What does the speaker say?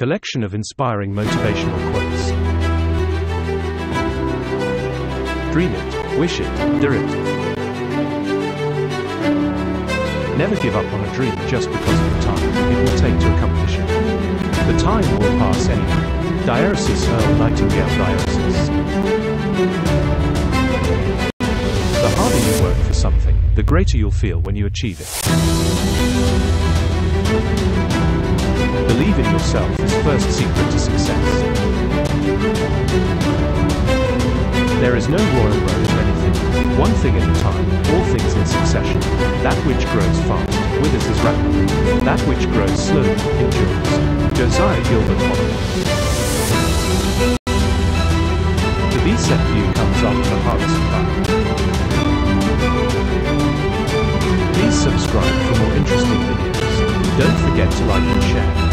collection of inspiring motivational quotes. Dream it, wish it, do it. Never give up on a dream just because of the time it will take to accomplish it. The time will pass anyway. Dionysus Earl Nightingale Dionysus. The harder you work for something, the greater you'll feel when you achieve it. Believe in yourself is first secret to success. There is no royal road of anything. One thing at a time, all things in succession. That which grows fast, withers as rapidly. That which grows slowly, endures. Josiah Gilbert Holland. The V-set view comes after the harvest fire. Please subscribe for more interesting videos. Don't forget to like and share.